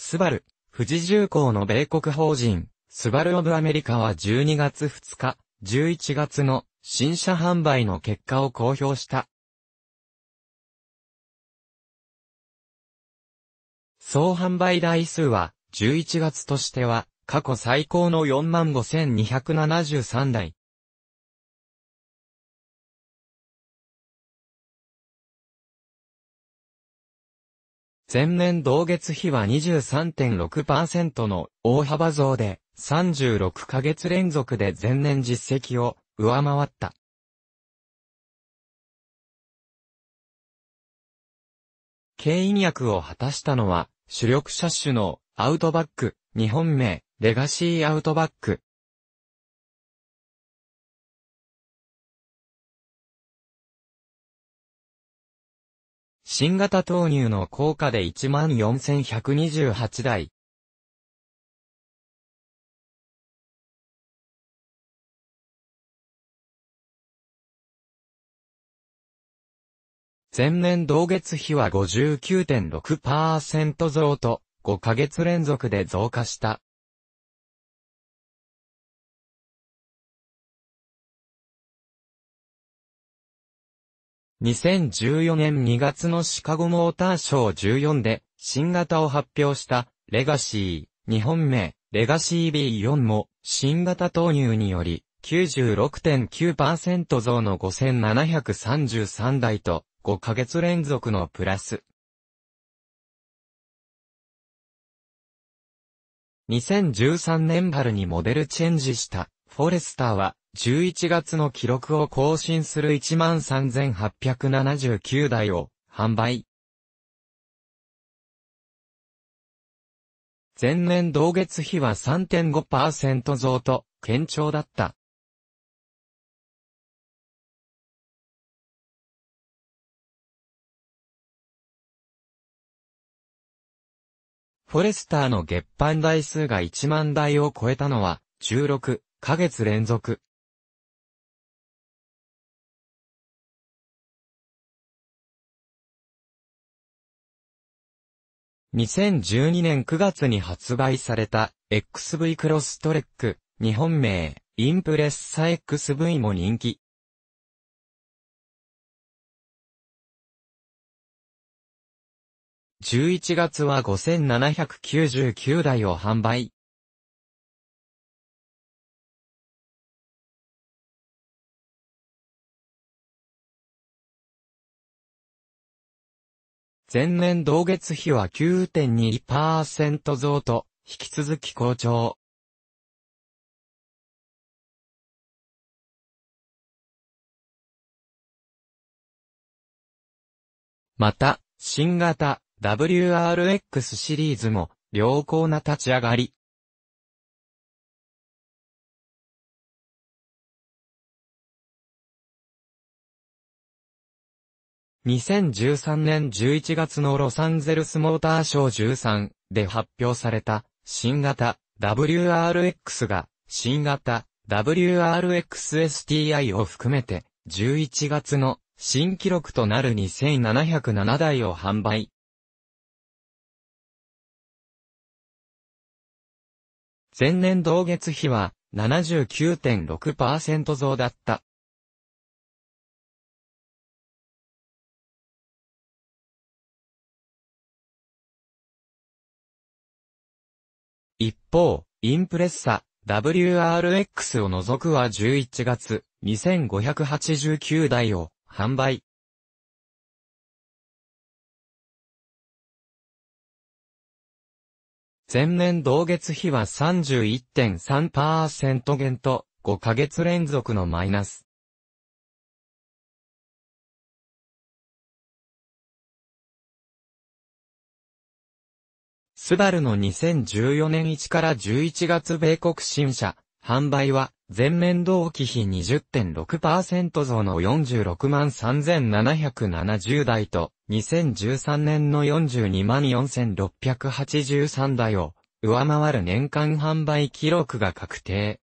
スバル、富士重工の米国法人、スバルオブアメリカは12月2日、11月の新車販売の結果を公表した。総販売台数は、11月としては、過去最高の45,273台。前年同月比は23.6%の大幅増で、36ヶ月連続で前年実績を上回った。牽引役を果たしたのは、主力車種のアウトバック、日本名、レガシーアウトバック。新型投入の効果で14,128台。前年同月比は59.6%増と、5ヶ月連続で増加した。2014年2月のシカゴモーターショー14で新型を発表したレガシー、日本名レガシー B4 も新型投入により96.9%増の5733台と5ヶ月連続のプラス。2013年春にモデルチェンジしたフォレスターは11月の記録を更新する13,879台を販売。前年同月比は3.5%増と堅調だった。フォレスターの月販台数が1万台を超えたのは16ヶ月連続。2012年9月に発売された XV クロストレック、日本名、インプレッサ XV も人気。11月は5799台を販売。前年同月比は9.2%増と、引き続き好調。また、新型 WRX シリーズも良好な立ち上がり。2013年11月のロサンゼルスモーターショー13で発表された新型 WRX が新型 WRXSTI を含めて11月の新記録となる2707台を販売。前年同月比は79.6%増だった。一方、インプレッサ WRX を除くは11月2589台を販売。前年同月比は31.3%減と5ヶ月連続のマイナス。スバルの2014年1から11月米国新車、販売は、前年同期比20.6%増の46万3770台と、2013年の42万4683台を上回る年間販売記録が確定。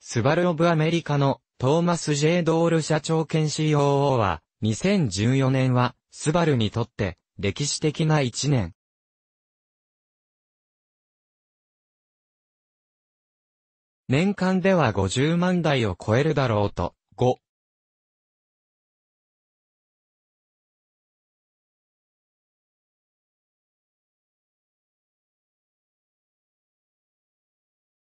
スバルオブアメリカのトーマス・ジェイ・ドール社長兼 COO は、2014年はスバルにとって歴史的な一年。年間では50万台を超えるだろうと、5、